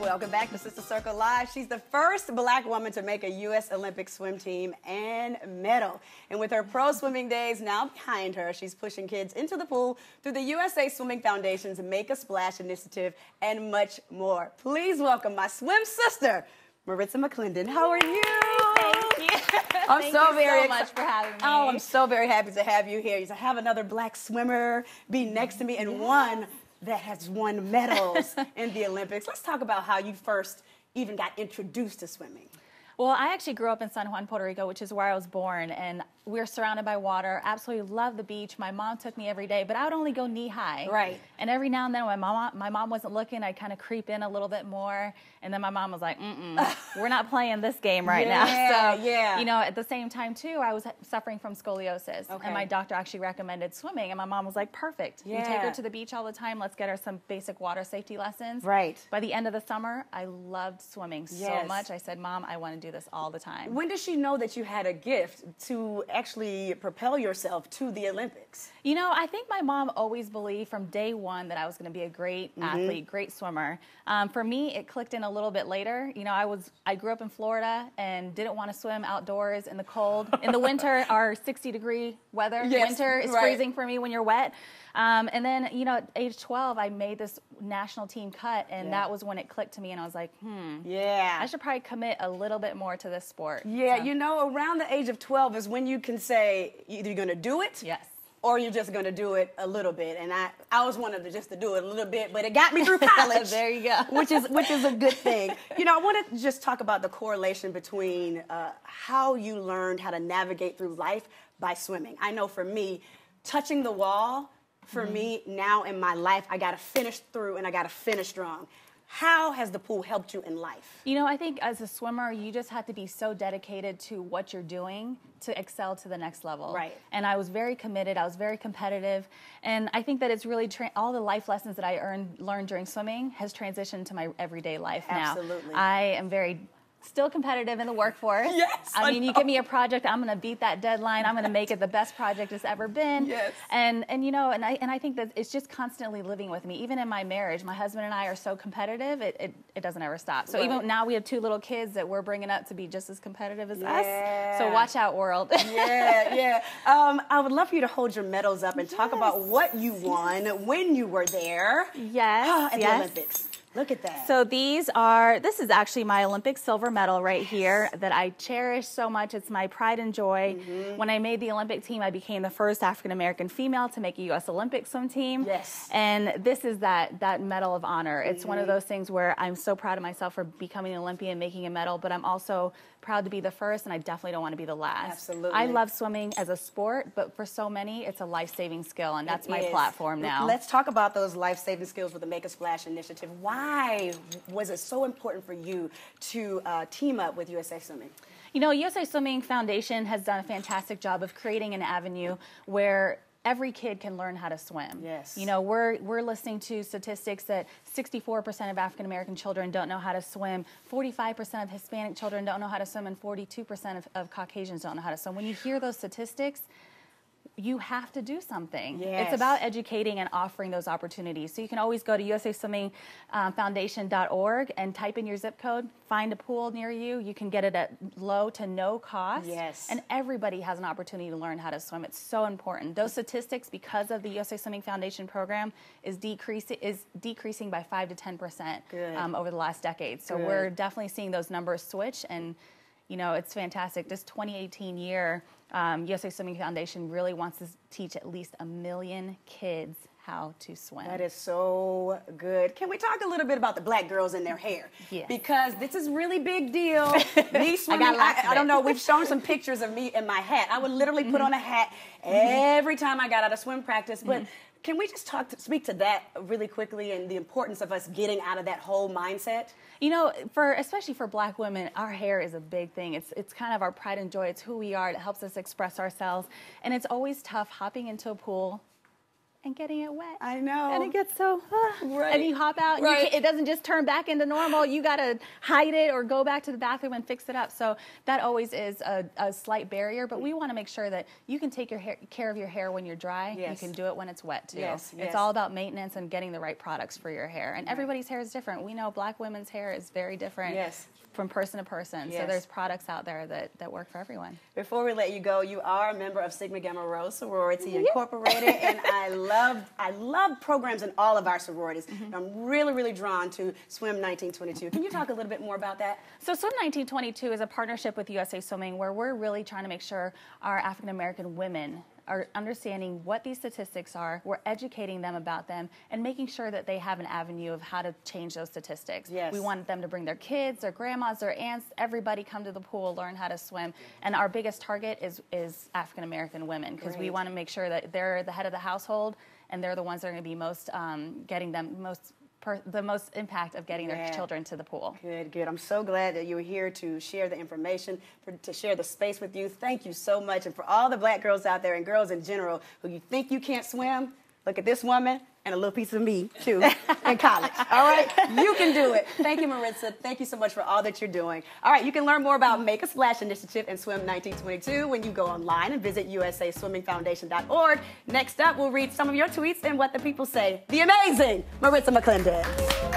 Welcome back to Sister Circle Live. She's the first black woman to make a U.S. Olympic swim team and medal. And with her pro swimming days now behind her, she's pushing kids into the pool through the USA Swimming Foundation's Make a Splash initiative and much more. Please welcome my swim sister, Maritza McClendon. How are you? Thank you. I'm Thank so you very so much for having oh, me. Oh, I'm so very happy to have you here. To have another black swimmer be next to me and one that has won medals in the Olympics. Let's talk about how you first even got introduced to swimming. Well, I actually grew up in San Juan, Puerto Rico, which is where I was born, and we're surrounded by water. Absolutely love the beach. My mom took me every day, but I would only go knee high. Right. And every now and then, when my mom my mom wasn't looking, I'd kind of creep in a little bit more, and then my mom was like, "Mm, we're not playing this game right Yeah, now." So, yeah. you know, at the same time too, I was suffering from scoliosis, Okay. and my doctor actually recommended swimming, and my mom was like, "Perfect. You take her to the beach all the time. Let's get her some basic water safety lessons." Right. By the end of the summer, I loved swimming Yes. so much. I said, "Mom, I want to do this all the time." When did she know that you had a gift to actually propel yourself to the Olympics? You know, I think my mom always believed from day one that I was going to be a great Mm-hmm. athlete, great swimmer. Um, for me, it clicked in a little bit later. You know, I was I grew up in Florida and didn't want to swim outdoors in the cold. In the winter, our 60 degree weather. Yes, winter is right. freezing for me when you're wet. Um, and then, you know, at age 12, I made this national team cut, and Yeah. that was when it clicked to me, and I was like, hmm, Yeah. I should probably commit a little bit more to this sport. yeah, So, you know, around the age of 12 is when you can say either you're going to do it Yes. or you're just going to do it a little bit. And I, I was one of the just to do it a little bit, but it got me through college. There you go. which is which is a good thing. You know, I want to just talk about the correlation between uh, how you learned how to navigate through life by swimming. I know for me, touching the wall. For Mm-hmm. me now in my life, I got to finish through and I got to finish strong. How has the pool helped you in life? You know, I think as a swimmer, you just have to be so dedicated to what you're doing to excel to the next level. Right. And I was very committed. I was very competitive, and I think that it's really tra- all the life lessons that I earned learned during swimming has transitioned to my everyday life now. Absolutely. I am very still competitive in the workforce. Yes, I I mean, you give me a project, I'm going to beat that deadline. I'm going to make it the best project it's ever been. Yes. And and you know, and I and I think that it's just constantly living with me. Even in my marriage, my husband and I are so competitive, it it, it doesn't ever stop. So Right. even now we have two little kids that we're bringing up to be just as competitive as Yeah. us. So watch out, world. yeah, yeah. Um, I would love for you to hold your medals up and talk about what you won when you were there yes. at yes. the Olympics. Look at that. So these are this is actually my Olympic silver medal right here that I cherish so much. It's my pride and joy. Mm-hmm. When I made the Olympic team, I became the first African American female to make a US Olympic swim team. Yes. And this is that that medal of honor. It's one Mm-hmm. of those things where I'm so proud of myself for becoming an Olympian, making a medal, but I'm also proud to be the first and I definitely don't want to be the last. Absolutely. I love swimming as a sport, but for so many it's a life-saving skill and that's my Yes. platform now. Let's talk about those life saving skills with the Make a Splash initiative. Why was it so important for you to uh, team up with USA Swimming? You know, USA Swimming Foundation has done a fantastic job of creating an avenue where every kid can learn how to swim. Yes. You know, we're we're listening to statistics that 64% of African American children don't know how to swim, 45% of Hispanic children don't know how to swim, and 42% of, of Caucasians don't know how to swim. When you hear those statistics, you have to do something. Yes. It's about educating and offering those opportunities. So you can always go to usaswimmingfoundation.org and type in your zip code, find a pool near you. You can get it at low to no cost. Yes. And everybody has an opportunity to learn how to swim. It's so important. Those statistics, because of the USA Swimming Foundation program, is decreasing is decreasing by five to ten percent um, over the last decade. So Good. we're definitely seeing those numbers switch and you know it's fantastic. This 2018 year um, usa swimming foundation really wants to teach at least a million kids how to swim That is so good. Can we talk a little bit about the black girls and their hair? Yes. Because this is really big deal. Me swimming, I, of I don't know. We've shown some pictures of me in my hat. I would literally put on a mm-hmm. hat mm-hmm. every time I got out of swim practice. But mm-hmm. can we just talk to, speak to that really quickly and the importance of us getting out of that whole mindset? You know, for especially for black women, our hair is a big thing. It's it's kind of our pride and joy. It's who we are. It helps us express ourselves. And it's always tough hopping into a pool and getting it wet. I know. And it gets so, ah. Right. and you hop out, and Right. it doesn't just turn back into normal. You got to hide it or go back to the bathroom and fix it up. So that always is a, a slight barrier, but we want to make sure that you can take your hair, care of your hair when you're dry. Yes. You can do it when it's wet too. Yes, yes. It's all about maintenance and getting the right products for your hair. And everybody's hair is different. We know black women's hair is very different Yes. from person to person. Yes. So there's products out there that, that work for everyone. Before we let you go, you are a member of Sigma Gamma Rho Sorority Incorporated, and I love I love programs in all of our sororities. Mm-hmm. I'm really really drawn to Swim 1922. Can you talk a little bit more about that? So Swim 1922 is a partnership with USA Swimming where we're really trying to make sure our African American women are understanding what these statistics are, we're educating them about them, and making sure that they have an avenue of how to change those statistics. Yes. We want them to bring their kids, their grandmas, their aunts, everybody come to the pool, learn how to swim. And our biggest target is, is African American women because we want to make sure that they're the head of the household and they're the ones that are going to be most um, getting them most per, the most impact of getting Yeah. their children to the pool. Good, good. I'm so glad that you were here to share the information, for, to share the space with you. Thank you so much. And for all the black girls out there and girls in general who you think you can't swim, look at this woman and a little piece of me, too, in college. All right? You can do it. Thank you, Maritza. Thank you so much for all that you're doing. All right, you can learn more about Make a Splash Initiative and Swim 1922 when you go online and visit usaswimmingfoundation.org. Next up, we'll read some of your tweets and what the people say. The amazing Maritza McClendon.